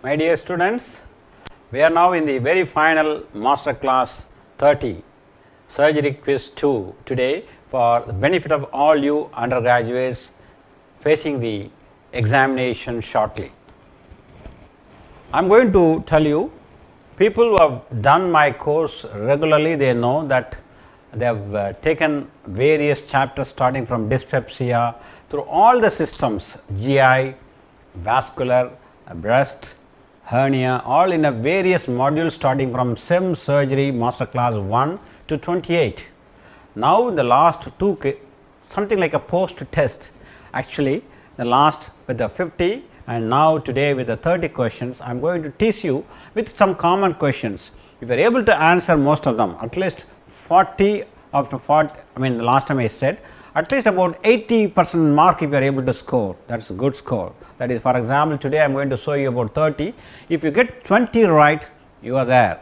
My dear students, we are now in the very final master class 30 surgery quiz 2 today for the benefit of all you undergraduates facing the examination shortly. I am going to tell you people who have done my course regularly they know that they have uh, taken various chapters starting from dyspepsia through all the systems GI, vascular, breast, hernia all in a various modules starting from SEM surgery master class 1 to 28. Now, in the last two something like a post test actually the last with the 50 and now today with the 30 questions I am going to teach you with some common questions. If you are able to answer most of them at least 40 after 40 I mean the last time I said at least about 80 percent mark if you are able to score. That is a good score. That is for example today I am going to show you about 30 if you get 20 right you are there.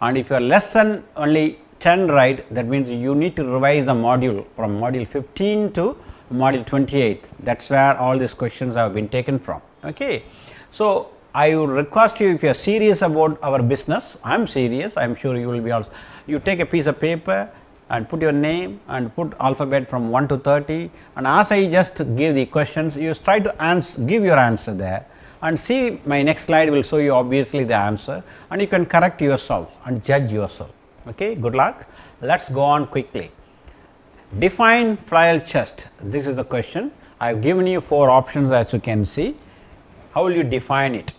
And if you are less than only 10 right that means you need to revise the module from module 15 to module 28 that is where all these questions have been taken from. Okay. So, I would request you if you are serious about our business I am serious I am sure you will be also you take a piece of paper and put your name and put alphabet from 1 to 30 and as I just give the questions you try to answer give your answer there. And see my next slide will show you obviously the answer. And you can correct yourself and judge yourself. Okay good luck. Let us go on quickly. Define flail chest. This is the question. I have given you four options as you can see. How will you define it?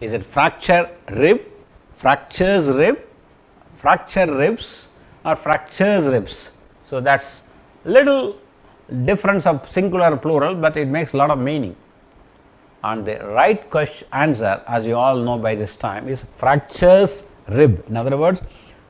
Is it fracture rib fractures rib fracture ribs or fractures ribs. So that's little difference of singular plural but it makes lot of meaning. And the right question answer as you all know by this time is fractures rib. In other words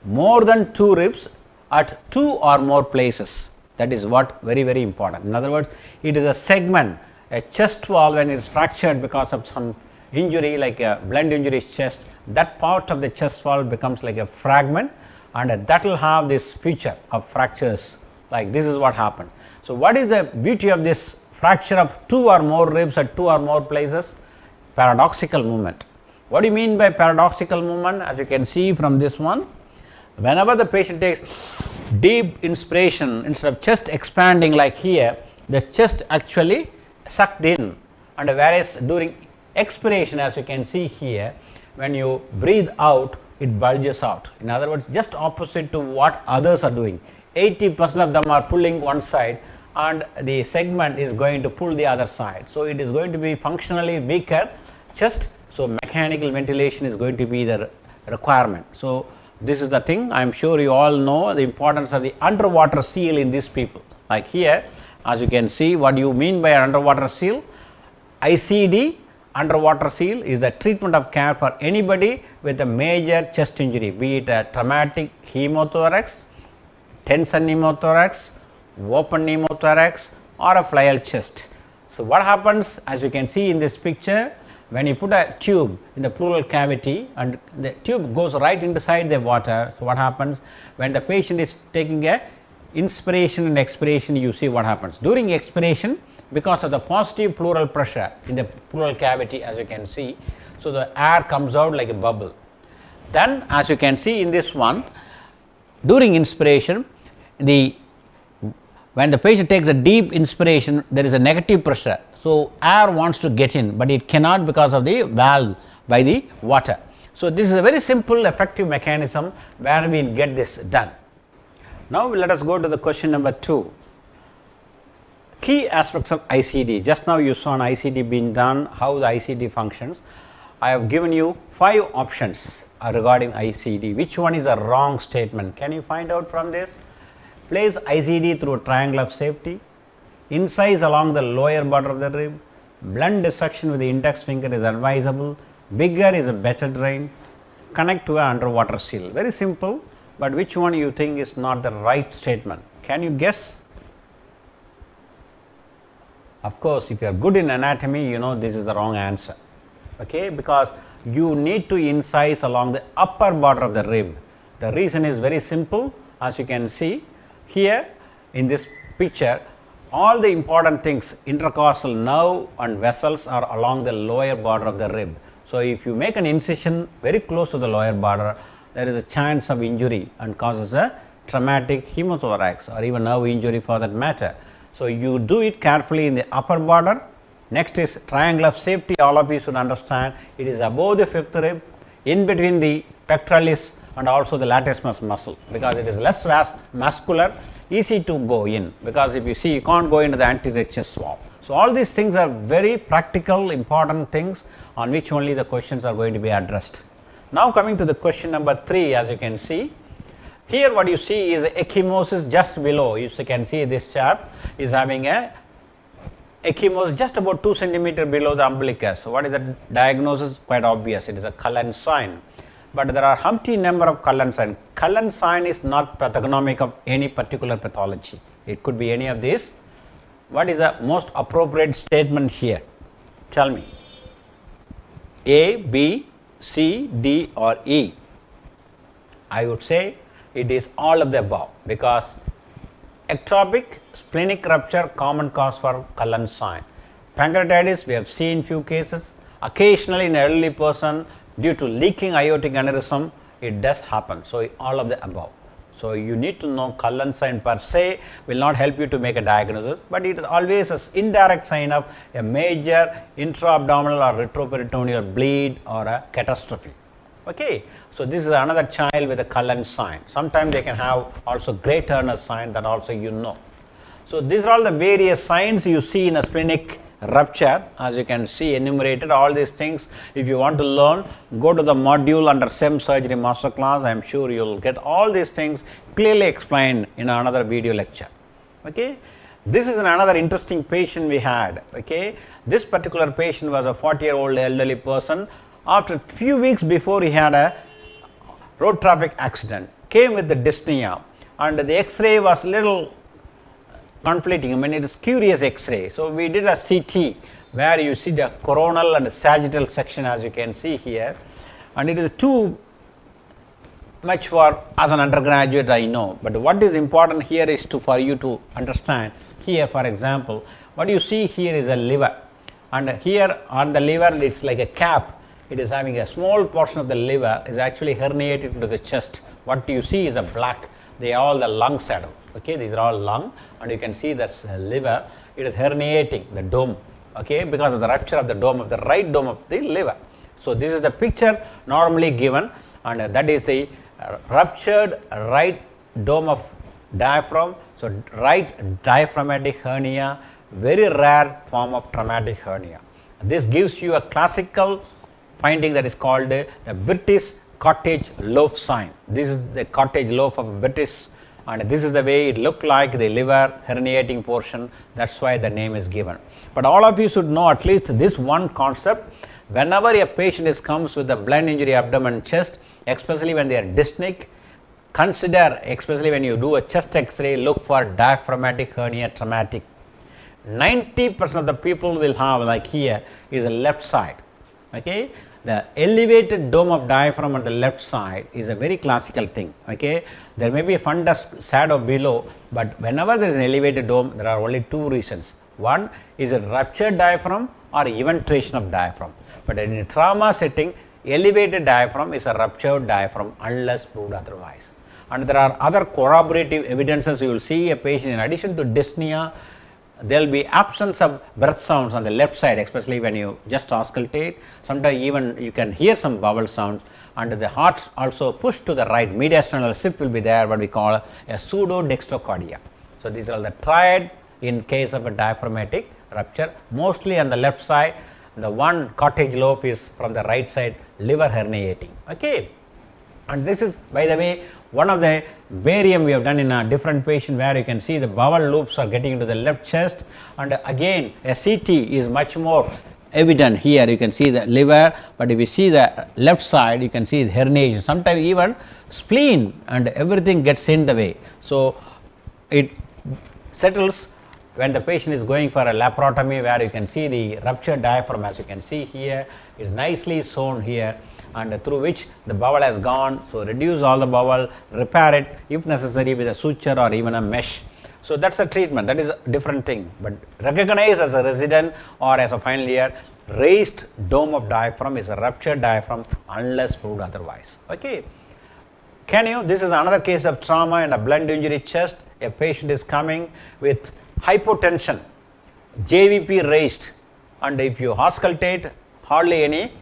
more than two ribs at two or more places. That is what very very important. In other words it is a segment a chest wall when it is fractured because of some injury like a blunt injury chest that part of the chest wall becomes like a fragment and that will have this feature of fractures like this is what happened. So, what is the beauty of this fracture of two or more ribs at two or more places paradoxical movement. What do you mean by paradoxical movement as you can see from this one whenever the patient takes deep inspiration instead of chest expanding like here the chest actually sucked in and whereas during expiration as you can see here when you breathe out it bulges out. In other words just opposite to what others are doing. 80 percent of them are pulling one side and the segment is going to pull the other side. So, it is going to be functionally weaker just So, mechanical ventilation is going to be the requirement. So, this is the thing. I am sure you all know the importance of the underwater seal in these people. Like here as you can see what you mean by underwater seal? ICD underwater seal is the treatment of care for anybody with a major chest injury be it a traumatic hemothorax, tension pneumothorax, open pneumothorax or a flail chest. So, what happens as you can see in this picture when you put a tube in the pleural cavity and the tube goes right inside the water. So, what happens when the patient is taking a inspiration and expiration you see what happens during expiration because of the positive pleural pressure in the pleural cavity as you can see. So, the air comes out like a bubble. Then as you can see in this one during inspiration the when the patient takes a deep inspiration there is a negative pressure. So, air wants to get in, but it cannot because of the valve by the water. So, this is a very simple effective mechanism where we get this done. Now, let us go to the question number 2 key aspects of ICD. Just now you saw an ICD being done, how the ICD functions. I have given you 5 options uh, regarding ICD. Which one is a wrong statement? Can you find out from this? Place ICD through a triangle of safety, incise along the lower border of the rib, blunt dissection with the index finger is advisable, bigger is a better drain, connect to an underwater seal. Very simple, but which one you think is not the right statement? Can you guess? Of course, if you are good in anatomy, you know this is the wrong answer, okay? because you need to incise along the upper border of the rib. The reason is very simple as you can see here in this picture all the important things intercostal nerve and vessels are along the lower border of the rib. So, if you make an incision very close to the lower border there is a chance of injury and causes a traumatic hemothorax or even nerve injury for that matter. So, you do it carefully in the upper border. Next is triangle of safety all of you should understand it is above the fifth rib in between the pectoralis and also the latissimus muscle because it is less muscular easy to go in because if you see you can't go into the anterior chest wall. So, all these things are very practical important things on which only the questions are going to be addressed. Now, coming to the question number 3 as you can see here what you see is ecchymosis just below you can see this chap is having a ecchymosis just about 2 centimeter below the umbilicus. So, what is the diagnosis quite obvious it is a Cullen sign, but there are umpteen number of Cullen sign. Cullen sign is not pathognomic of any particular pathology it could be any of these. What is the most appropriate statement here tell me A, B, C, D or E. I would say it is all of the above because ectopic splenic rupture common cause for Cullen sign. Pancreatitis we have seen few cases occasionally in elderly person due to leaking aortic aneurysm it does happen. So, all of the above. So, you need to know Cullen sign per se will not help you to make a diagnosis, but it is always an indirect sign of a major intra-abdominal or retroperitoneal bleed or a catastrophe. Okay. So, this is another child with a Cullen sign. Sometimes they can have also Gray Turner sign that also you know. So, these are all the various signs you see in a splenic rupture as you can see enumerated all these things if you want to learn go to the module under SEM surgery master class I am sure you will get all these things clearly explained in another video lecture. Okay. This is another interesting patient we had. Okay. This particular patient was a 40 year old elderly person after few weeks before he had a road traffic accident came with the dyspnea and the x-ray was little conflicting. I mean it is curious x-ray. So, we did a CT where you see the coronal and sagittal section as you can see here. And it is too much for as an undergraduate I know, but what is important here is to for you to understand. Here for example what you see here is a liver. And here on the liver it is like a cap it is having a small portion of the liver is actually herniated into the chest. What you see is a black. They are all the lung shadow. Okay these are all lung and you can see this liver. It is herniating the dome. Okay because of the rupture of the dome of the right dome of the liver. So this is the picture normally given and that is the uh, ruptured right dome of diaphragm. So right diaphragmatic hernia very rare form of traumatic hernia. This gives you a classical finding that is called the British cottage loaf sign. This is the cottage loaf of British and this is the way it looked like the liver herniating portion. That is why the name is given. But all of you should know at least this one concept. Whenever a patient is comes with a blunt injury abdomen chest especially when they are dyspneic consider especially when you do a chest x-ray look for diaphragmatic hernia traumatic. 90 percent of the people will have like here is a left side. Okay the elevated dome of diaphragm on the left side is a very classical thing okay? There may be a fundus shadow below but whenever there is an elevated dome there are only two reasons. One is a ruptured diaphragm or eventuation of diaphragm. But in a trauma setting elevated diaphragm is a ruptured diaphragm unless proved otherwise. And there are other corroborative evidences. You will see a patient in addition to dyspnea there will be absence of breath sounds on the left side especially when you just auscultate sometimes even you can hear some vowel sounds and the heart also push to the right mediastinal shift will be there what we call a pseudo dextrocardia. So, these are the triad in case of a diaphragmatic rupture mostly on the left side the one cottage loaf is from the right side liver herniating. Okay. And this is by the way one of the barium we have done in a different patient where you can see the bowel loops are getting into the left chest. And again a CT is much more evident here. You can see the liver, but if you see the left side you can see the herniation sometimes even spleen and everything gets in the way. So, it settles when the patient is going for a laparotomy where you can see the ruptured diaphragm as you can see here is nicely shown here and through which the bowel has gone. So, reduce all the bowel, repair it if necessary with a suture or even a mesh So, that is a treatment that is a different thing, but recognize as a resident or as a final year raised dome of diaphragm is a ruptured diaphragm unless proved otherwise. Okay. Can you this is another case of trauma and a blunt injury chest a patient is coming with hypotension JVP raised and if you auscultate hardly any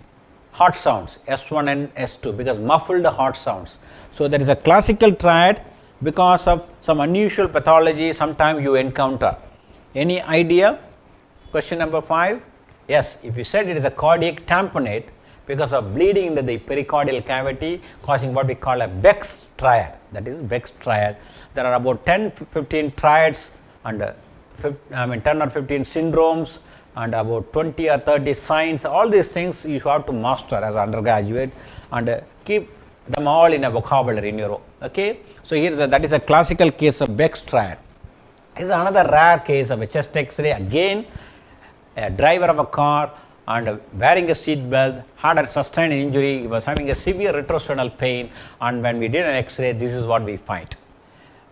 heart sounds S1 and S2 because muffled heart sounds. So, there is a classical triad because of some unusual pathology sometime you encounter. Any idea? Question number 5? Yes, if you said it is a cardiac tamponade because of bleeding into the pericardial cavity causing what we call a Beck's triad that is Beck's triad. There are about 10 15 triads and uh, I mean 10 or 15 syndromes and about 20 or 30 signs all these things you have to master as undergraduate and keep them all in a vocabulary in your okay. So, here is a, that is a classical case of Beck's triad. This is another rare case of a chest x-ray again a driver of a car and wearing a seat belt had a sustained injury he was having a severe retrosternal pain and when we did an x-ray this is what we find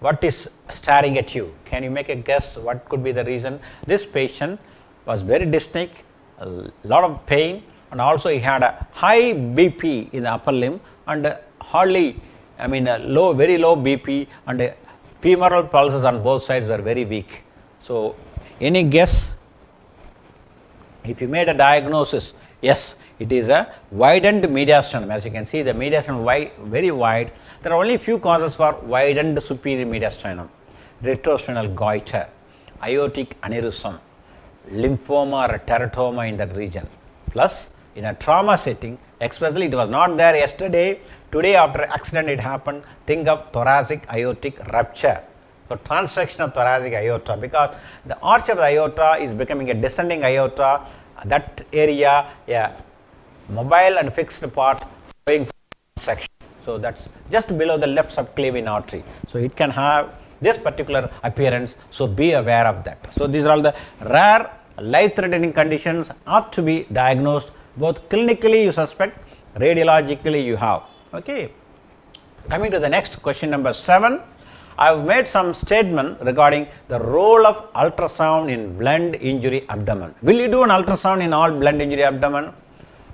what is staring at you? Can you make a guess what could be the reason? This patient was very dyspneic, a lot of pain and also he had a high BP in the upper limb and hardly I mean low very low BP and femoral pulses on both sides were very weak. So, any guess if you made a diagnosis yes it is a widened mediastinum as you can see the mediastinum wide, very wide. There are only few causes for widened superior mediastinum, retrosternal goiter, aortic aneurysm, lymphoma or teratoma in that region. Plus in a trauma setting especially it was not there yesterday, today after accident it happened think of thoracic aortic rupture. So, transection of thoracic aorta because the arch of the aorta is becoming a descending aorta that area yeah mobile and fixed part going section. So, that is just below the left subclavian artery. So, it can have this particular appearance. So, be aware of that. So, these are all the rare life threatening conditions have to be diagnosed both clinically you suspect radiologically you have. Okay. Coming to the next question number 7. I have made some statement regarding the role of ultrasound in blunt injury abdomen. Will you do an ultrasound in all blunt injury abdomen?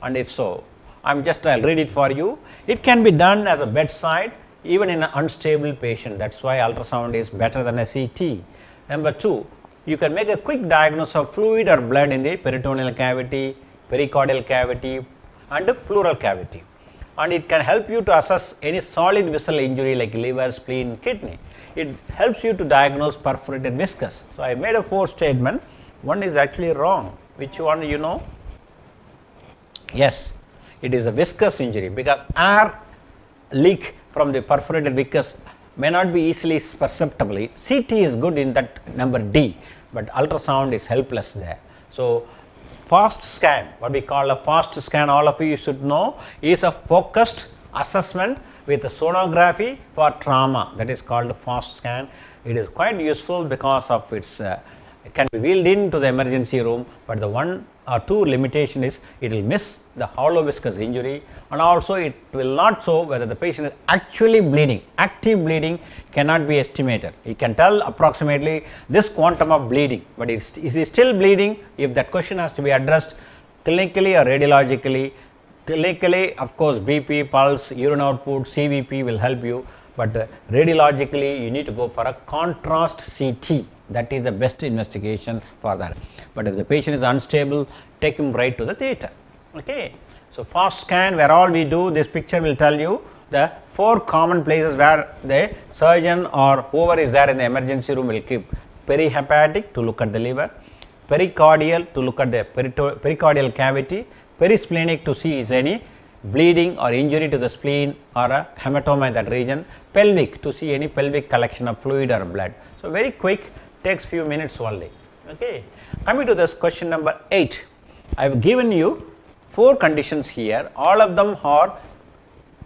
and if so, I am just I will read it for you. It can be done as a bedside even in an unstable patient that is why ultrasound is better than a CT. Number 2, you can make a quick diagnosis of fluid or blood in the peritoneal cavity, pericardial cavity and the pleural cavity and it can help you to assess any solid vessel injury like liver, spleen, kidney. It helps you to diagnose perforated viscous. So, I made a 4 statement, one is actually wrong, which one you know? Yes, it is a viscous injury because air leak from the perforated viscous may not be easily perceptibly. CT is good in that number D, but ultrasound is helpless there. So, fast scan, what we call a fast scan, all of you should know is a focused assessment with sonography for trauma that is called fast scan. It is quite useful because of its uh, it can be wheeled into the emergency room, but the one or two limitation is it will miss the hollow viscous injury and also it will not show whether the patient is actually bleeding. Active bleeding cannot be estimated. You can tell approximately this quantum of bleeding, but is he still bleeding if that question has to be addressed clinically or radiologically. Clinically of course, BP, pulse, urine output, CVP will help you, but uh, radiologically you need to go for a contrast CT that is the best investigation for that. But if the patient is unstable, take him right to the theatre. Okay. So, fast scan where all we do this picture will tell you the four common places where the surgeon or whoever is there in the emergency room will keep perihepatic to look at the liver, pericardial to look at the pericardial cavity, perisplenic to see is any bleeding or injury to the spleen or a hematoma in that region, pelvic to see any pelvic collection of fluid or blood. So, very quick takes few minutes only. Okay. Coming to this question number 8, I have given you 4 conditions here, all of them are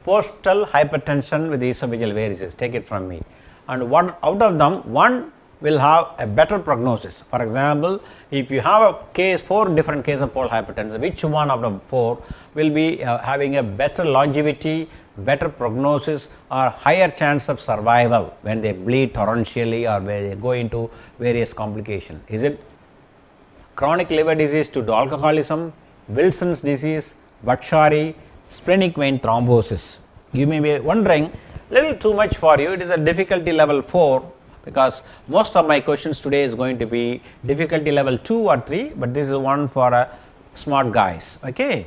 portal hypertension with esophageal varices, take it from me. And one out of them, one will have a better prognosis. For example, if you have a case, four different cases of portal hypertension, which one of the four will be uh, having a better longevity, better prognosis or higher chance of survival when they bleed torrentially or when they go into various complications. Is it chronic liver disease due to alcoholism, Wilson's disease, Budd-Chiari, splenic vein thrombosis. You may be wondering little too much for you, it is a difficulty level 4 because most of my questions today is going to be difficulty level 2 or 3, but this is one for uh, smart guys. Okay.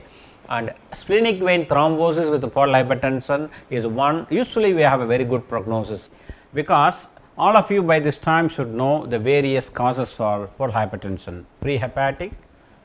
And splenic vein thrombosis with portal hypertension is one usually we have a very good prognosis because all of you by this time should know the various causes for portal hypertension prehepatic,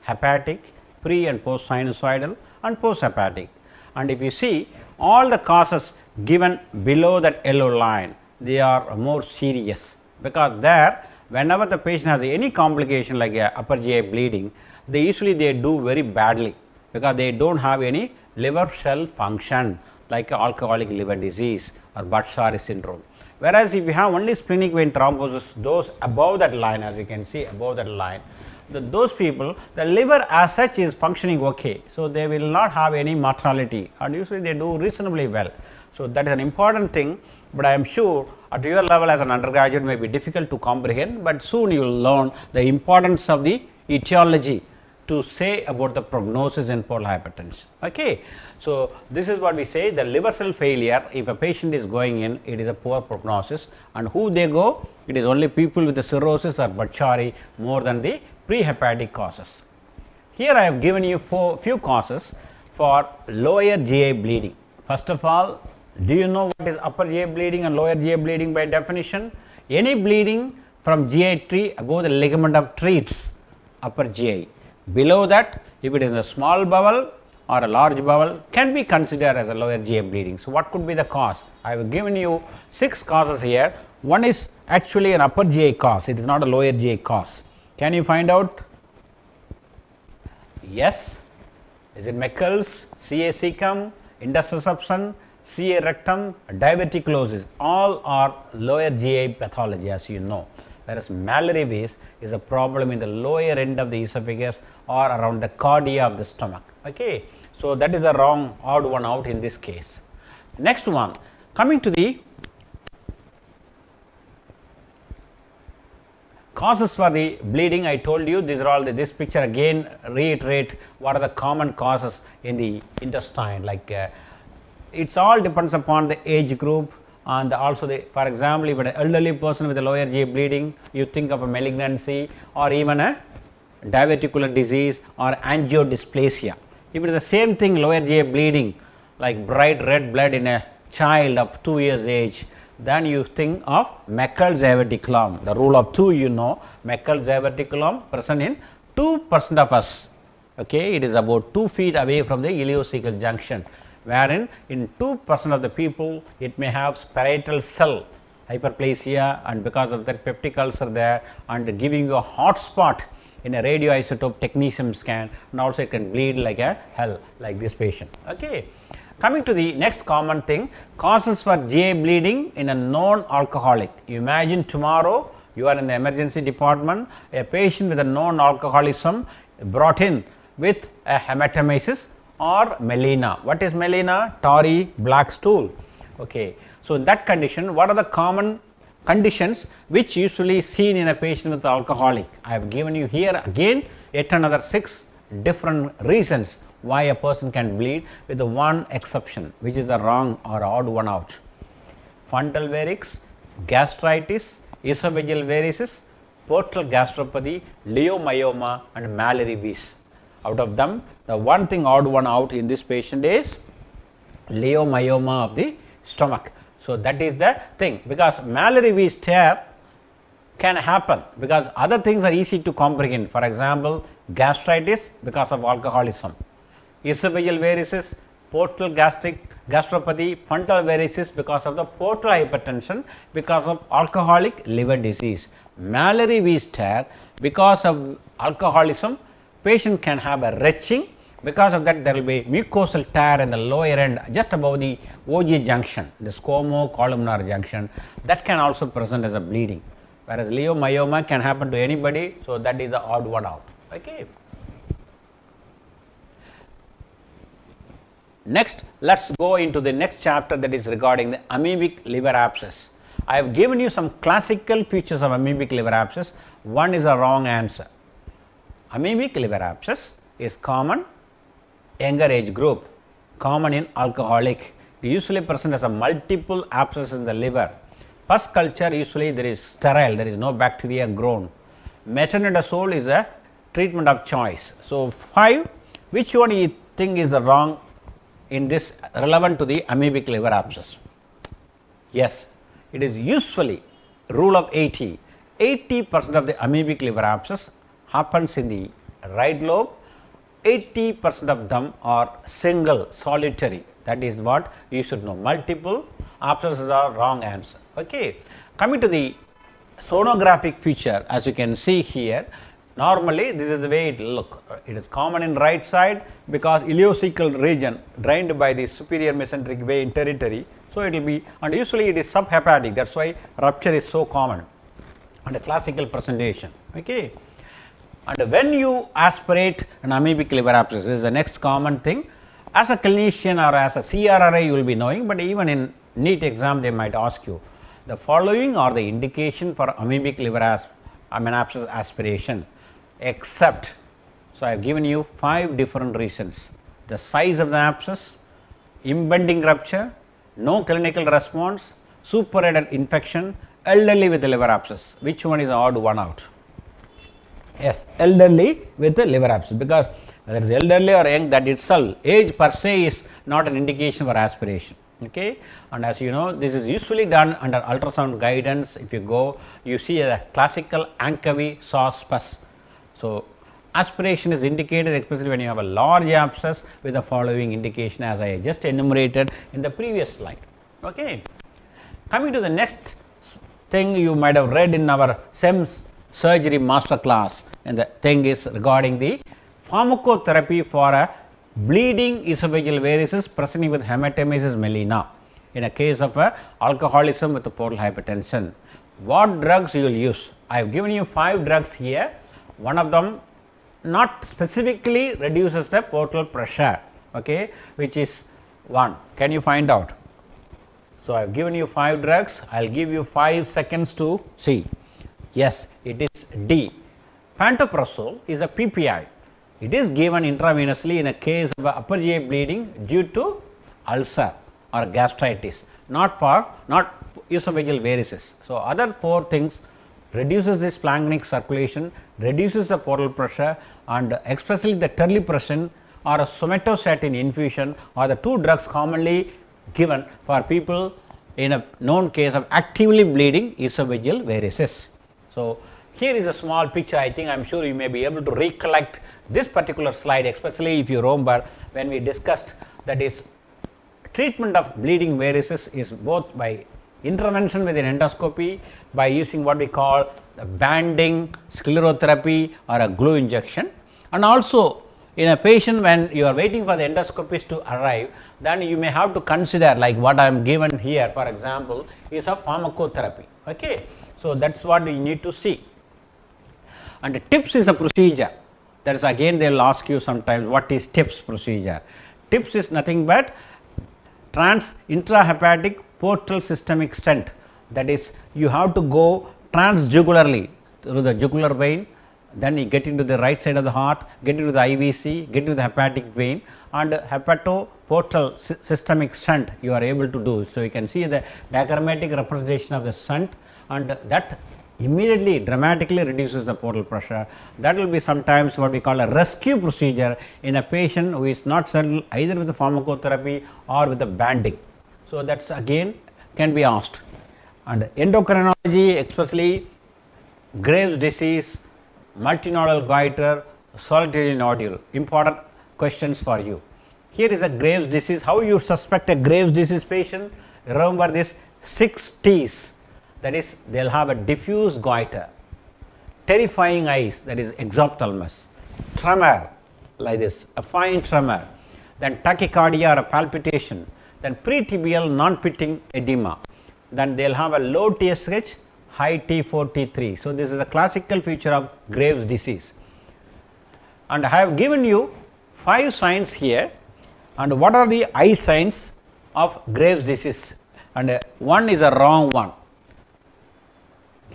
hepatic, pre and post sinusoidal and post hepatic. And if you see all the causes given below that yellow line they are more serious because there whenever the patient has any complication like a upper GI bleeding they usually they do very badly because they do not have any liver cell function like alcoholic liver disease or Budd-Chiari syndrome. Whereas, if you have only splenic vein thrombosis those above that line as you can see above that line the, those people the liver as such is functioning okay. So, they will not have any mortality and usually they do reasonably well. So, that is an important thing, but I am sure at your level as an undergraduate may be difficult to comprehend, but soon you will learn the importance of the etiology to say about the prognosis in portal hypertension. Okay. So, this is what we say the liver cell failure if a patient is going in it is a poor prognosis and who they go it is only people with the cirrhosis or Budd-Chiari more than the prehepatic causes. Here I have given you four few causes for lower GI bleeding. First of all do you know what is upper GI bleeding and lower GI bleeding by definition? Any bleeding from GI tree above the ligament of Treitz upper GI. Below that if it is a small bowel or a large bowel can be considered as a lower GI bleeding. So, what could be the cause? I have given you 6 causes here. One is actually an upper GI cause, it is not a lower GI cause. Can you find out? Yes. Is it Meckel's, CA cecum, intussusception, CA rectum, diverticulosis all are lower GI pathology as you know, whereas Mallory is a problem in the lower end of the esophagus or around the cardia of the stomach. Okay. So, that is a wrong odd one out in this case. Next one coming to the causes for the bleeding I told you these are all the, this picture again reiterate what are the common causes in the intestine like uh, it's all depends upon the age group and also the for example, if an elderly person with a lower GI bleeding you think of a malignancy or even a diverticular disease or angiodysplasia. If it is the same thing lower GI bleeding like bright red blood in a child of 2 years age then you think of Meckel's diverticulum. The rule of 2 you know Meckel's diverticulum present in 2 percent of us. Okay it is about 2 feet away from the ileocecal junction wherein in 2 percent of the people it may have parietal cell hyperplasia and because of that peptic ulcer there and giving you a hot spot in a radioisotope technetium scan and also it can bleed like a hell like this patient. Okay. Coming to the next common thing causes for GI bleeding in a known alcoholic. You imagine tomorrow you are in the emergency department a patient with a known alcoholism brought in with a hematemesis or melena. What is melena? Tarry black stool. Okay. So, in that condition what are the common conditions which usually seen in a patient with alcoholic? I have given you here again yet another 6 different reasons why a person can bleed with the one exception which is the wrong or odd one out. Fundal varix, gastritis, esophageal varices, portal gastropathy, leiomyoma and Mallory Weiss. Out of them. The one thing odd one out in this patient is leiomyoma of the stomach. So, that is the thing. Because Mallory Weiss tear can happen. Because other things are easy to comprehend. For example, gastritis because of alcoholism, esophageal varices, portal gastric gastropathy, fundal varices because of the portal hypertension because of alcoholic liver disease. Weiss tear because of alcoholism patient can have a retching because of that there will be mucosal tear in the lower end just above the OG junction the squamo columnar junction that can also present as a bleeding. whereas leiomyoma can happen to anybody. So, that is the odd one out. Okay. Next, let us go into the next chapter that is regarding the amoebic liver abscess. I have given you some classical features of amoebic liver abscess. One is a wrong answer. Amoebic liver abscess is common younger age group, common in alcoholic, usually present as a multiple abscess in the liver. First culture usually there is sterile, there is no bacteria grown. Metronidazole is a treatment of choice. So, 5 which one you think is wrong in this relevant to the amoebic liver abscess? Yes, it is usually rule of 80, 80 percent of the amoebic liver abscess happens in the right lobe, 80 percent of them are single solitary that is what you should know multiple abscesses are wrong answer. Okay. Coming to the sonographic feature as you can see here normally this is the way it look it is common in right side because ileocecal region drained by the superior mesenteric vein territory so, it will be and usually it is subhepatic that is why rupture is so common and a classical presentation. Okay. And when you aspirate an amoebic liver abscess is the next common thing as a clinician or as a CRRI you will be knowing, but even in NEET exam they might ask you the following are the indication for amoebic liver as I mean abscess aspiration except. So, I have given you 5 different reasons the size of the abscess, impending rupture, no clinical response, superadded infection, elderly with liver abscess, which one is odd one out? Yes, elderly with liver abscess because whether it is elderly or young that itself age per se is not an indication for aspiration. Okay. And as you know this is usually done under ultrasound guidance if you go you see a classical Anchovy sauce pus. So, aspiration is indicated especially when you have a large abscess with the following indication as I just enumerated in the previous slide. Okay. Coming to the next thing you might have read in our SEMS surgery master class and the thing is regarding the pharmacotherapy for a bleeding esophageal varices presenting with hematemesis mellitus in a case of a alcoholism with portal hypertension. What drugs you will use? I have given you 5 drugs here, one of them not specifically reduces the portal pressure okay, which is 1. Can you find out? So, I have given you 5 drugs, I will give you 5 seconds to see. Yes, it is D. Pantoprazole is a PPI. It is given intravenously in a case of upper GI bleeding due to ulcer or gastritis, not for not esophageal varices. So, other 4 things reduces the splanchnic circulation, reduces the portal pressure and especially the terlipressin or a somatostatin infusion are the two drugs commonly given for people in a known case of actively bleeding esophageal varices. So, here is a small picture I think I am sure you may be able to recollect this particular slide especially if you remember when we discussed that is treatment of bleeding varices is both by intervention with an endoscopy by using what we call banding, sclerotherapy or a glue injection and also in a patient when you are waiting for the endoscopist to arrive then you may have to consider like what I am given here for example is a pharmacotherapy. Okay. So, that is what you need to see and TIPS is a procedure that is again they will ask you sometimes what is TIPS procedure. TIPS is nothing but trans intrahepatic portal systemic stent that is you have to go transjugularly through the jugular vein then you get into the right side of the heart, get into the IVC, get into the hepatic vein and hepatoportal systemic shunt you are able to do. So, you can see the diagrammatic representation of the shunt and that immediately dramatically reduces the portal pressure. That will be sometimes what we call a rescue procedure in a patient who is not settled either with the pharmacotherapy or with the banding. So, that is again can be asked and endocrinology especially Graves disease, multinodal goiter, solitary nodule important questions for you. Here is a Graves disease how you suspect a Graves disease patient remember this 6 T's that is they will have a diffuse goiter, terrifying eyes that is exophthalmos, tremor like this a fine tremor, then tachycardia or a palpitation then pretibial non-pitting edema, then they will have a low TSH, high T4, T3. So, this is a classical feature of Graves disease and I have given you 5 signs here and what are the eye signs of Graves disease and uh, one is a wrong one.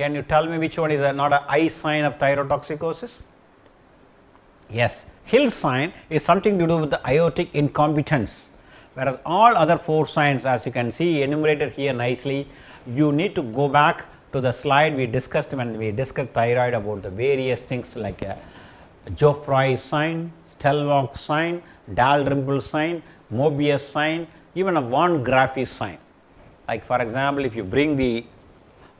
Can you tell me which one is a not a eye sign of thyrotoxicosis? Yes, Hill sign is something to do with the aortic incompetence, whereas all other four signs as you can see enumerated here nicely, you need to go back to the slide we discussed when we discussed thyroid about the various things like a Geoffroy sign, Stellwag sign, Dalrymple sign, Mobius sign, even a von Graefe sign. Like for example, if you bring the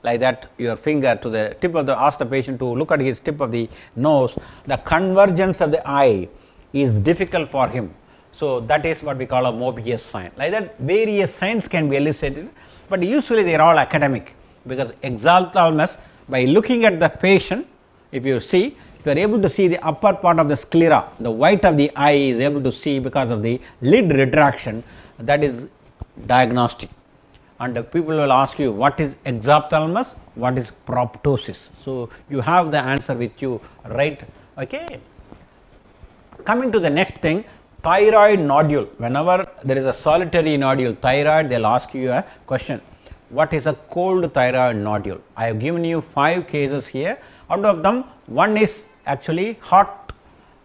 like that your finger to the tip of the ask the patient to look at his tip of the nose, the convergence of the eye is difficult for him. So, that is what we call a Mobius sign. Like that various signs can be elicited, but usually they are all academic because exophthalmos by looking at the patient if you see if you are able to see the upper part of the sclera the white of the eye is able to see because of the lid retraction that is diagnostic and people will ask you what is exophthalmos what is proptosis. So, you have the answer with you right okay. Coming to the next thing thyroid nodule whenever there is a solitary nodule thyroid they will ask you a question what is a cold thyroid nodule. I have given you 5 cases here out of them one is actually hot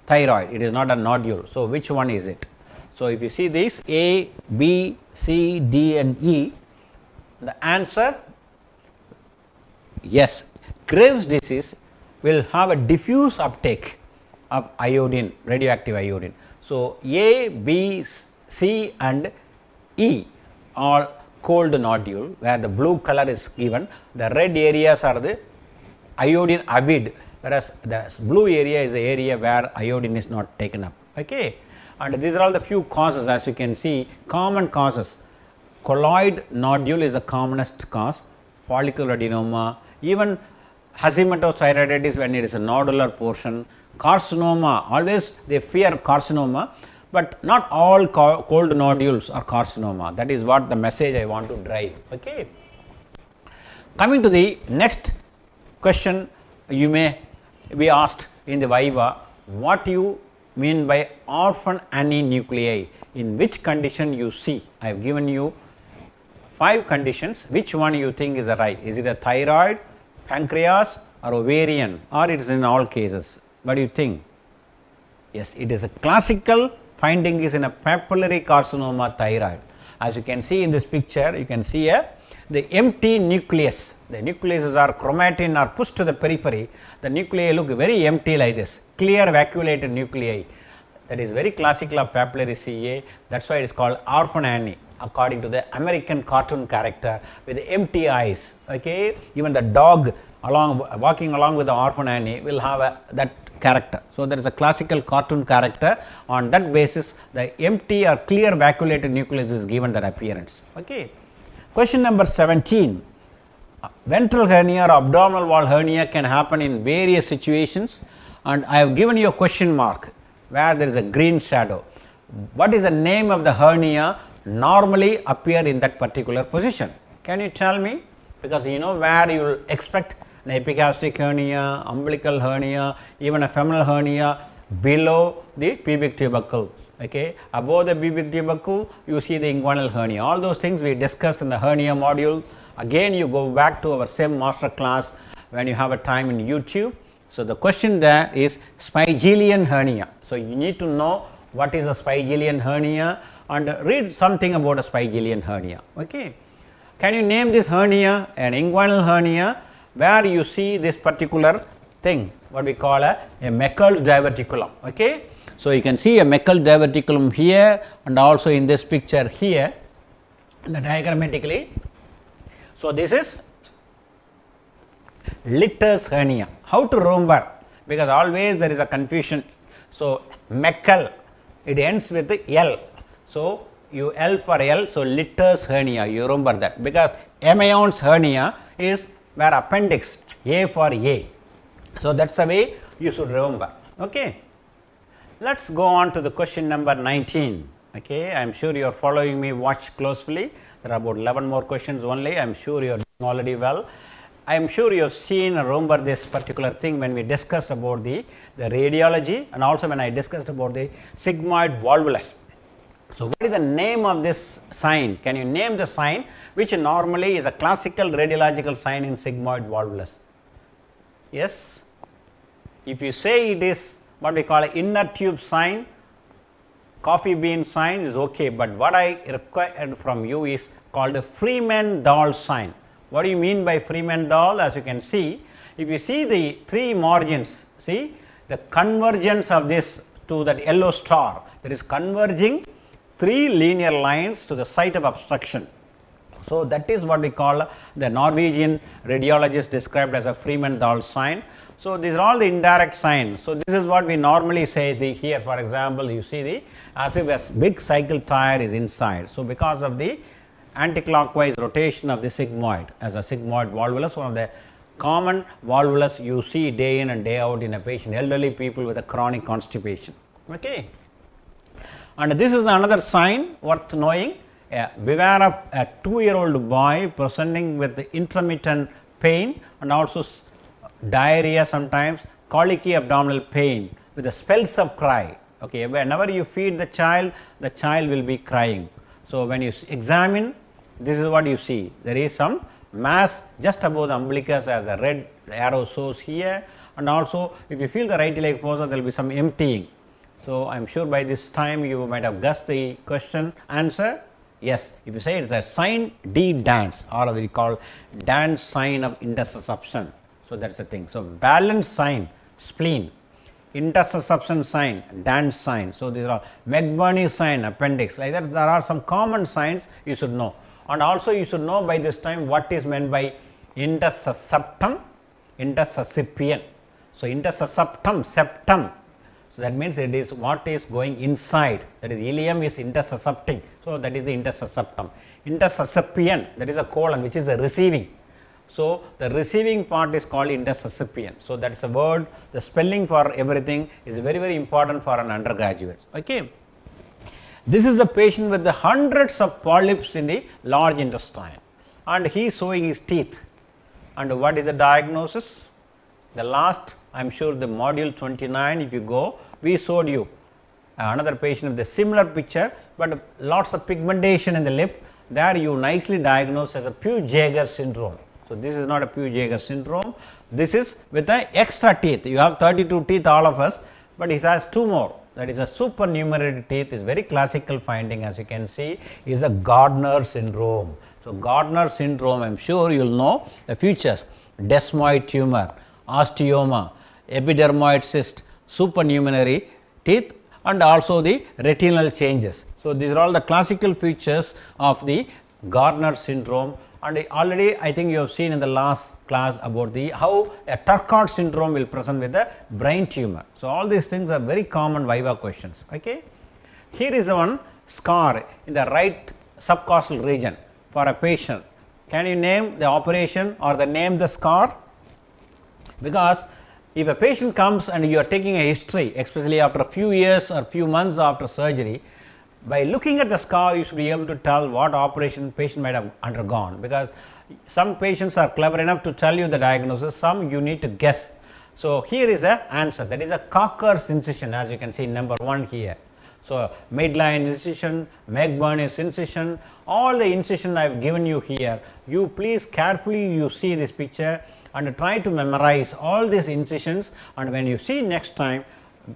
thyroid it is not a nodule. So, which one is it? So, if you see this A, B, C, D and E the answer? Yes. Graves disease will have a diffuse uptake of iodine radioactive iodine. So, A, B, C and E are cold nodule where the blue color is given. The red areas are the iodine avid whereas the blue area is the area where iodine is not taken up. Okay? And these are all the few causes. As you can see common causes colloid nodule is the commonest cause. Follicular adenoma even Hashimoto's when it is a nodular portion. Carcinoma always they fear carcinoma but not all cold nodules are carcinoma. That is what the message I want to drive okay. Coming to the next question you may be asked in the viva what you mean by orphan Annie nuclei in which condition you see? I have given you 5 conditions which one you think is the right? Is it a thyroid pancreas or ovarian? Or it is in all cases? What do you think? Yes it is a classical finding is in a papillary carcinoma thyroid. As you can see in this picture you can see a the empty nucleus. The nucleuses are chromatin are pushed to the periphery. The nuclei look very empty like this. Clear vacuolated nuclei. That is very classical of papillary CA that is why it is called orphan Annie according to the American cartoon character with empty eyes okay even the dog along walking along with the orphan Annie will have a, that character. So, there is a classical cartoon character on that basis the empty or clear vacuolated nucleus is given that appearance. Okay. Question number 17 ventral hernia or abdominal wall hernia can happen in various situations and I have given you a question mark where there is a green shadow. What is the name of the hernia normally appear in that particular position? Can you tell me? Because you know where you will expect an epigastric hernia, umbilical hernia, even a femoral hernia below the pubic tubercle. Okay. Above the pubic tubercle, you see the inguinal hernia. All those things we discussed in the hernia module. Again, you go back to our SEM master class when you have a time in YouTube so, the question there is Spigelian hernia. So, you need to know what is a Spigelian hernia and read something about a Spigelian hernia. Okay. Can you name this hernia an inguinal hernia where you see this particular thing what we call a, a Meckel's diverticulum. Okay. So, you can see a Meckel's diverticulum here and also in this picture here the diagrammatically. So, this is Littre's hernia. How to remember? Because always there is a confusion. So, Meckel it ends with L. So, you L for L. So, Littre's hernia you remember that because Amyand's hernia is where appendix A for A. So, that is the way you should remember. Okay. Let us go on to the question number 19. Okay. I am sure you are following me watch closely. There are about 11 more questions only. I am sure you are doing already well I am sure you have seen or remember this particular thing when we discussed about the, the radiology and also when I discussed about the sigmoid volvulus. So, what is the name of this sign? Can you name the sign which normally is a classical radiological sign in sigmoid volvulus? Yes. If you say it is what we call inner tube sign, coffee bean sign is okay, but what I required from you is called a Frimann-Dahl sign. What do you mean by Frimann-Dahl? As you can see, if you see the three margins, see the convergence of this to that yellow star that is converging three linear lines to the site of obstruction. So, that is what we call the Norwegian radiologist described as a Frimann-Dahl sign. So, these are all the indirect signs. So, this is what we normally say the here for example, you see the as if a big cycle tire is inside. So, because of the anticlockwise rotation of the sigmoid as a sigmoid volvulus one of the common volvulus you see day in and day out in a patient elderly people with a chronic constipation. Okay. And this is another sign worth knowing uh, beware of a 2 year old boy presenting with intermittent pain and also diarrhea sometimes colicky abdominal pain with the spells of cry. Okay. Whenever you feed the child the child will be crying. So, when you examine this is what you see there is some mass just above the umbilicus as a red arrow shows here and also if you feel the right leg fossa there will be some emptying. So, I am sure by this time you might have guessed the question answer yes if you say it is a sign D dance or we call dance sign of intussusception. So, that is the thing. So, Ballance sign spleen intussusception sign dance sign. So, these are McBurney sign appendix like that there are some common signs you should know and also you should know by this time what is meant by intussusceptum intussuscipiens. So, intussusceptum septum so, that means it is what is going inside that is ileum is intussuscepting. So, that is the intussusceptum intussuscipient that is a colon which is a receiving. So, the receiving part is called intussuscipient. So, that is a word the spelling for everything is very very important for an undergraduate. Okay. This is a patient with the hundreds of polyps in the large intestine and he is showing his teeth and what is the diagnosis? The last I am sure the module 29 if you go we showed you. Uh, another patient with a similar picture, but lots of pigmentation in the lip there you nicely diagnose as a Peutz-Jeghers syndrome. So, this is not a Peutz-Jeghers syndrome, this is with the extra teeth. You have 32 teeth all of us, but he has two more. That is a supernumerary teeth is very classical finding as you can see is a Gardner syndrome. So, Gardner syndrome I am sure you will know the features. Desmoid tumor, osteoma, epidermoid cyst, supernumerary teeth and also the retinal changes. So, these are all the classical features of the Gardner syndrome and already I think you have seen in the last class about the how a Turcot syndrome will present with a brain tumor. So, all these things are very common viva questions. Okay. Here is one scar in the right subcostal region for a patient. Can you name the operation or the name the scar? Because if a patient comes and you are taking a history especially after a few years or few months after surgery, by looking at the scar you should be able to tell what operation patient might have undergone because some patients are clever enough to tell you the diagnosis, some you need to guess. So, here is a answer that is a Kocher's incision as you can see number 1 here. So, midline incision, McBurney's incision, all the incision I have given you here, you please carefully you see this picture and try to memorize all these incisions and when you see next time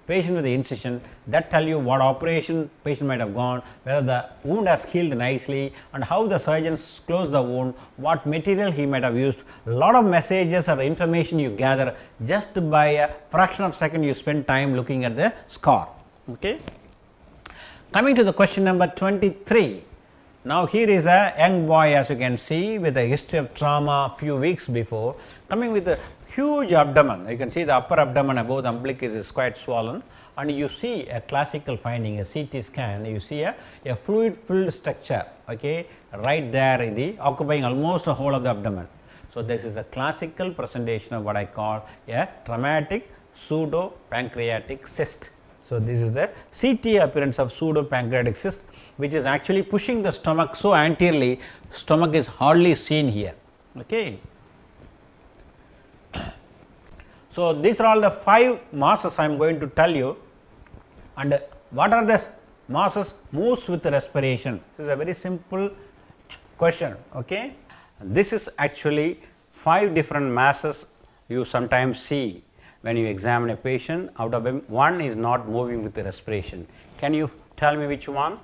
patient with the incision that tell you what operation patient might have gone, whether the wound has healed nicely and how the surgeons closed the wound, what material he might have used, lot of messages or information you gather just by a fraction of second you spend time looking at the scar. Okay. Coming to the question number 23. Now, here is a young boy as you can see with a history of trauma a few weeks before coming with a huge abdomen. You can see the upper abdomen above the umbilicus is quite swollen and you see a classical finding a CT scan you see a, a fluid filled structure okay, right there in the occupying almost the whole of the abdomen. So, this is a classical presentation of what I call a traumatic pseudo pancreatic cyst. So, this is the CT appearance of pseudo pancreatic cyst which is actually pushing the stomach so anteriorly stomach is hardly seen here. Okay. So, these are all the 5 masses I am going to tell you and what are the masses moves with respiration. This is a very simple question. Okay. This is actually 5 different masses you sometimes see when you examine a patient out of them one is not moving with the respiration. Can you tell me which one?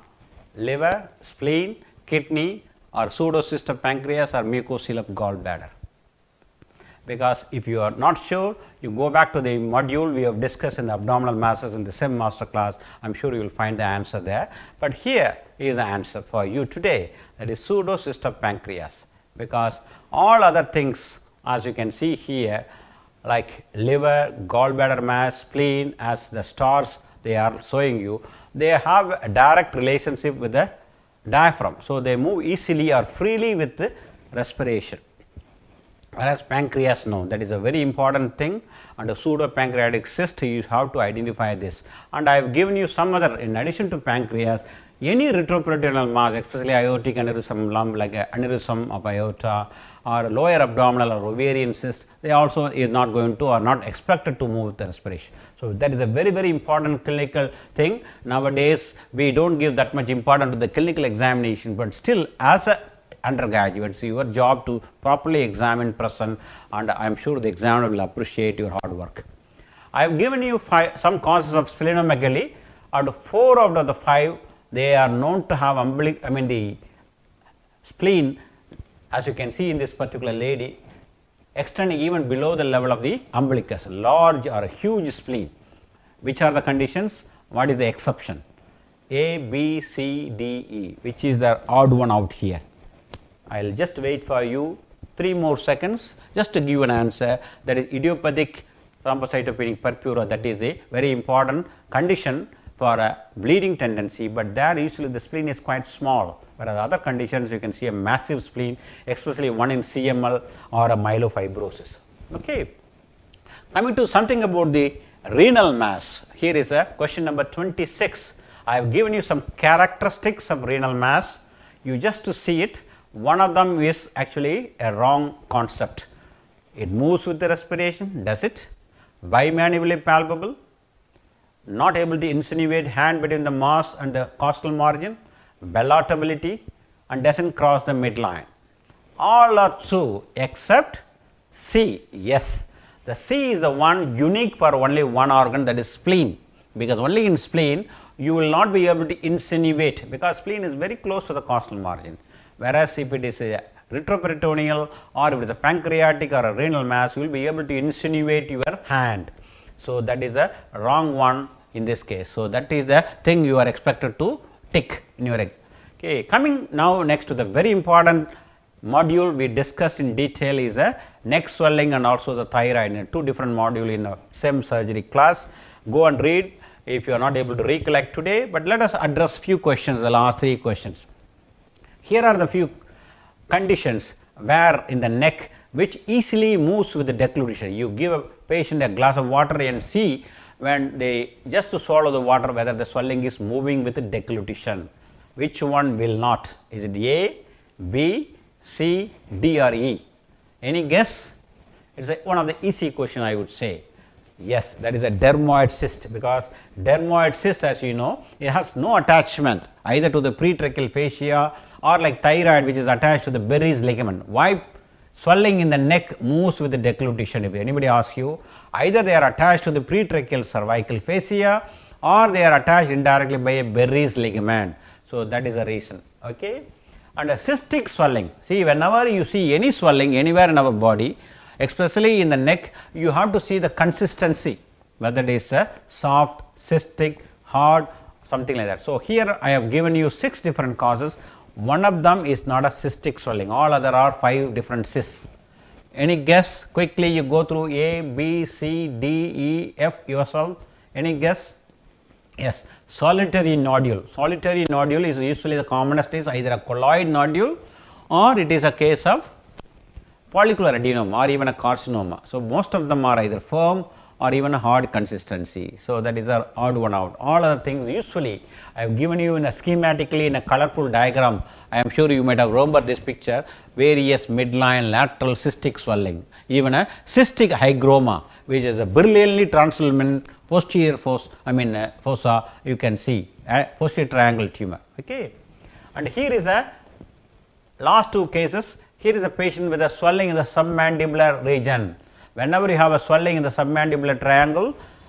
Liver, spleen, kidney or pseudocystic pancreas or mucocele of gallbladder? Because if you are not sure you go back to the module we have discussed in the abdominal masses in the same master class. I am sure you will find the answer there, but here is the answer for you today. That is pseudocystic pancreas. Because all other things as you can see here like liver, gallbladder mass, spleen as the stars they are showing you they have a direct relationship with the diaphragm. So, they move easily or freely with the respiration. Whereas pancreas no that is a very important thing. And a pseudo pancreatic cyst you have to identify this. And I have given you some other in addition to pancreas any retroperitoneal mass especially aortic aneurysm like aneurysm of aorta or lower abdominal or ovarian cyst they also is not going to or not expected to move with the respiration. So, that is a very very important clinical thing nowadays we do not give that much importance to the clinical examination, but still as a undergraduates your job to properly examine person and I am sure the examiner will appreciate your hard work. I have given you five, some causes of splenomegaly out of 4 out of the 5 they are known to have umbilic I mean the spleen as you can see in this particular lady extending even below the level of the umbilicus large or huge spleen. Which are the conditions? What is the exception? A, B, C, D, E which is the odd one out here. I will just wait for you 3 more seconds just to give an answer that is idiopathic thrombocytopenic purpura that is the very important condition for a bleeding tendency, but there usually the spleen is quite small whereas other conditions you can see a massive spleen especially one in CML or a myelofibrosis. Okay. Coming to something about the renal mass, here is a question number 26. I have given you some characteristics of renal mass, you just to see it one of them is actually a wrong concept. It moves with the respiration, does it? Bimanually palpable, not able to insinuate hand between the mass and the costal margin, ballotability and does not cross the midline. All are true except C, yes. The C is the one unique for only one organ that is spleen, because only in spleen you will not be able to insinuate because spleen is very close to the costal margin whereas if it is a retroperitoneal or if it is a pancreatic or a renal mass you will be able to insinuate your hand. So, that is a wrong one in this case. So, that is the thing you are expected to tick in your okay. Coming now next to the very important module we discussed in detail is the neck swelling and also the thyroid in two different module in a same surgery class. Go and read if you are not able to recollect today, but let us address few questions the last three questions. Here are the few conditions where in the neck which easily moves with the deglutition. You give a patient a glass of water and see when they just to swallow the water whether the swelling is moving with the deglutition. Which one will not? Is it A, B, C, D or E? Any guess? It is one of the easy question I would say. Yes, that is a dermoid cyst because dermoid cyst as you know it has no attachment either to the pretracheal fascia or like thyroid which is attached to the Berry's ligament. Why swelling in the neck moves with the deglutition if anybody asks you either they are attached to the pretracheal cervical fascia or they are attached indirectly by a Berry's ligament. So, that is the reason. Okay. And a cystic swelling, see whenever you see any swelling anywhere in our body especially in the neck you have to see the consistency whether it is a soft, cystic, hard something like that. So, here I have given you 6 different causes one of them is not a cystic swelling, all other are 5 different cysts. Any guess quickly you go through A, B, C, D, E, F yourself, any guess? Yes, solitary nodule, solitary nodule is usually the commonest is either a colloid nodule or it is a case of follicular adenoma or even a carcinoma. So, most of them are either firm or even a hard consistency. So, that is a odd one out. All other things usually I have given you in a schematically in a colorful diagram. I am sure you might have remembered this picture various midline lateral cystic swelling even a cystic hygroma which is a brilliantly transluminant posterior fossa I mean uh, fossa you can see a posterior triangle tumor. Okay. And here is a last two cases here is a patient with a swelling in the submandibular region. Whenever you have a swelling in the submandibular triangle,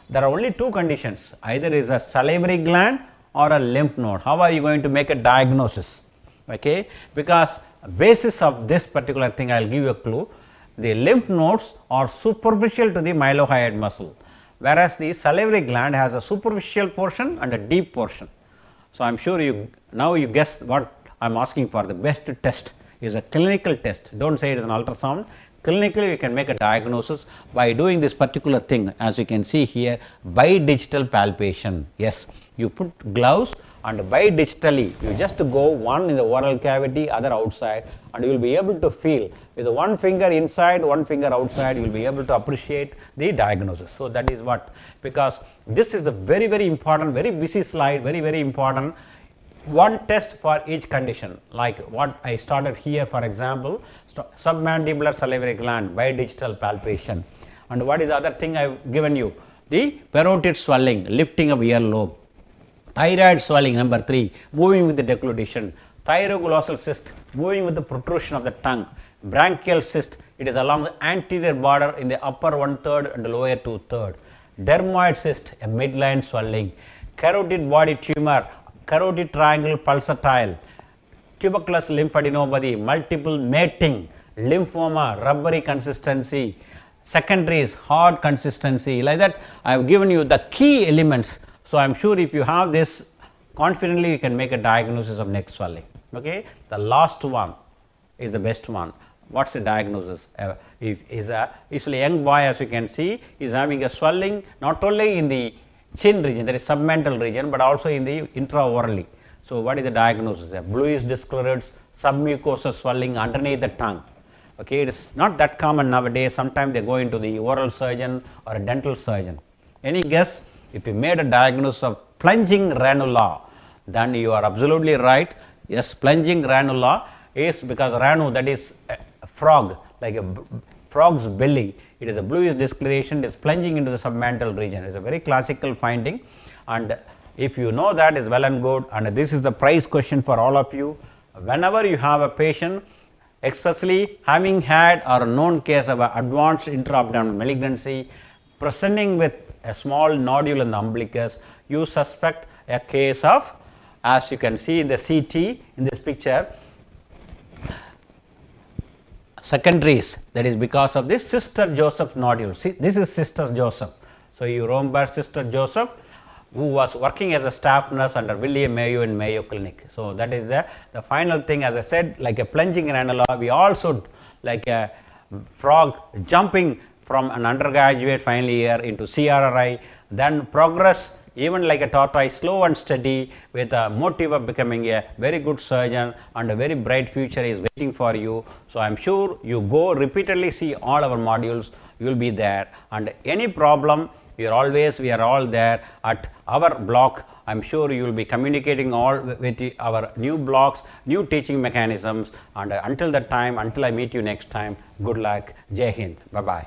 there are only two conditions either is a salivary gland or a lymph node. How are you going to make a diagnosis? Okay? Because basis of this particular thing I will give you a clue. The lymph nodes are superficial to the mylohyoid muscle, whereas the salivary gland has a superficial portion and a deep portion. So, I am sure you now you guess what I am asking for the best test is a clinical test. Do not say it is an ultrasound. Clinically, you can make a diagnosis by doing this particular thing as you can see here by digital palpation. Yes, you put gloves and by digitally you just go one in the oral cavity, other outside and you will be able to feel with one finger inside, one finger outside, you will be able to appreciate the diagnosis. So, that is what because this is a very very important, very busy slide, very very important one test for each condition. Like what I started here for example submandibular salivary gland by digital palpation. And what is the other thing I have given you? The parotid swelling lifting of earlobe thyroid swelling number 3 moving with the deglutition thyroglossal cyst moving with the protrusion of the tongue. Branchial cyst it is along the anterior border in the upper one third and lower two third dermoid cyst a midline swelling. Carotid body tumor carotid triangle pulsatile, tuberculous lymphadenopathy, multiple mating, lymphoma, rubbery consistency, secondaries, hard consistency like that I have given you the key elements. So, I am sure if you have this confidently you can make a diagnosis of neck swelling. Okay. The last one is the best one. What is the diagnosis? Uh, if is a is a young boy as you can see is having a swelling not only in the chin region that is submental region, but also in the intraorally. So, what is the diagnosis? A bluish discolored submucosal swelling underneath the tongue. Okay, it is not that common nowadays. Sometimes they go into the oral surgeon or a dental surgeon. Any guess? If you made a diagnosis of plunging ranula, then you are absolutely right. Yes, plunging ranula is because ranu that is a frog like a frog's belly it is a bluish discoloration, it is plunging into the submental region. It is a very classical finding and if you know that is well and good and this is the price question for all of you. Whenever you have a patient especially having had or known case of advanced intra-abdominal malignancy presenting with a small nodule in the umbilicus, you suspect a case of as you can see in the CT in this picture secondaries that is because of this sister Joseph nodule. See this is sister Joseph. So, you remember sister Joseph who was working as a staff nurse under William Mayo in Mayo Clinic. So, that is the, the final thing as I said like a plunging ranula we also like a frog jumping from an undergraduate final year into CRRI then progress even like a tortoise slow and steady with a motive of becoming a very good surgeon and a very bright future is waiting for you. So, I am sure you go repeatedly see all our modules you will be there. And any problem we are always we are all there at our block. I am sure you will be communicating all with our new blocks, new teaching mechanisms. And until that time, until I meet you next time, good luck, Jai Hind, bye bye.